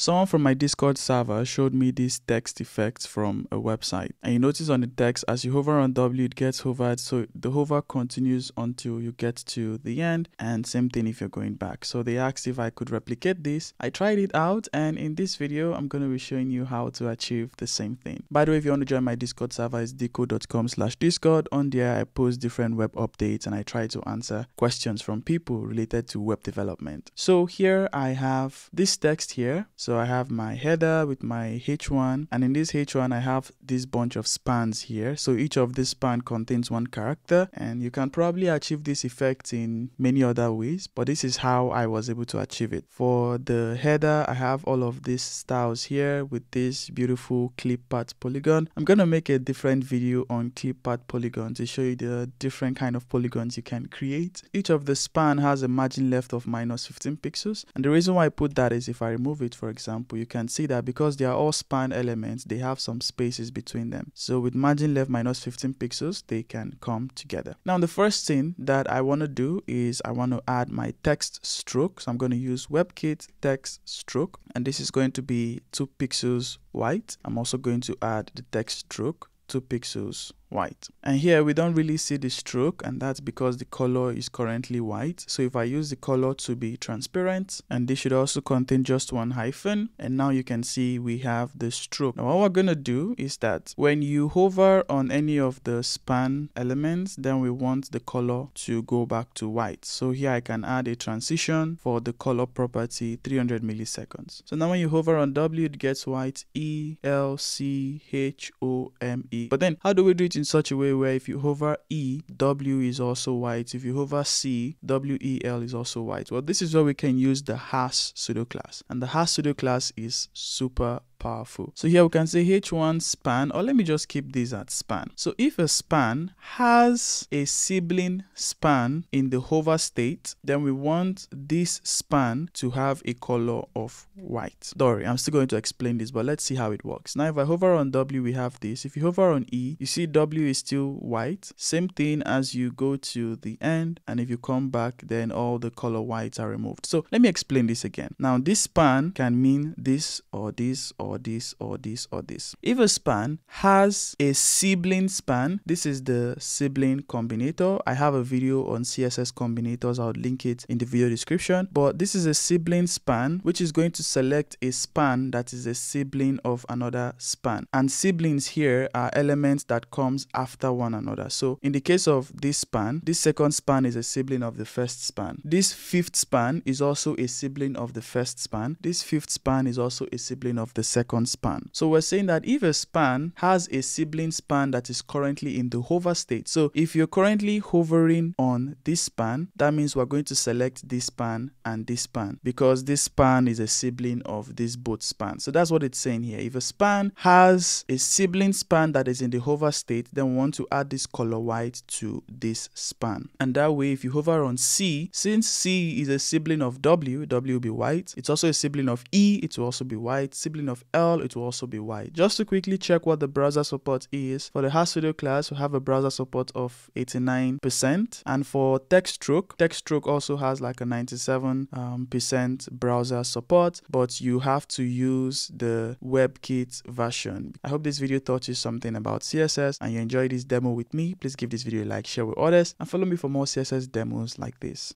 Someone from my Discord server showed me this text effect from a website. And you notice on the text, as you hover on W, it gets hovered. So the hover continues until you get to the end. And same thing if you're going back. So they asked if I could replicate this. I tried it out. And in this video, I'm going to be showing you how to achieve the same thing. By the way, if you want to join my Discord server, it's deeecode.com slash Discord. On there, I post different web updates and I try to answer questions from people related to web development. So here I have this text here. So I have my header with my H1 and in this H1 I have this bunch of spans here. So each of this span contains one character and you can probably achieve this effect in many other ways but this is how I was able to achieve it. For the header I have all of these styles here with this beautiful clip path polygon. I'm to make a different video on clip path polygon to show you the different kind of polygons you can create. Each of the span has a margin left of minus 15 pixels and the reason why I put that is if I remove it for example you can see that because they are all span elements they have some spaces between them. So with margin left minus 15 pixels they can come together. Now the first thing that I want to do is I want to add my text stroke. So I'm going to use WebKit text stroke and this is going to be 2 pixels white I'm also going to add the text stroke 2 pixels white. And here we don't really see the stroke and that's because the color is currently white. So if I use the color to be transparent and this should also contain just one hyphen and now you can see we have the stroke. Now what we're going to do is that when you hover on any of the span elements then we want the color to go back to white. So here I can add a transition for the color property 300 milliseconds. So now when you hover on W it gets white E L C H O M E. But then how do we do it in such a way where if you hover E, W is also white. If you hover C, W E L is also white. Well, this is where we can use the has pseudo class. And the has pseudo class is super powerful. So here we can say h1 span or let me just keep this at span. So if a span has a sibling span in the hover state, then we want this span to have a color of white. Sorry, I'm still going to explain this, but let's see how it works. Now, if I hover on W, we have this. If you hover on E, you see W is still white. Same thing as you go to the end. And if you come back, then all the color whites are removed. So let me explain this again. Now, this span can mean this or this or or this or this or this. If a span has a sibling span, this is the sibling combinator. I have a video on CSS combinators. I'll link it in the video description. But this is a sibling span, which is going to select a span that is a sibling of another span. And siblings here are elements that comes after one another. So in the case of this span, this second span is a sibling of the first span. This fifth span is also a sibling of the first span. This fifth span is also a sibling of the second second span. So we're saying that if a span has a sibling span that is currently in the hover state, so if you're currently hovering on this span, that means we're going to select this span and this span because this span is a sibling of this both span. So that's what it's saying here. If a span has a sibling span that is in the hover state, then we want to add this color white to this span. And that way, if you hover on C, since C is a sibling of W, W will be white. It's also a sibling of E, it will also be white. Sibling of L, it will also be white. Just to quickly check what the browser support is, for the Has class, we have a browser support of 89%. And for TextStroke, TextStroke also has like a 97% um, browser support, but you have to use the WebKit version. I hope this video taught you something about CSS and you enjoyed this demo with me. Please give this video a like, share with others, and follow me for more CSS demos like this.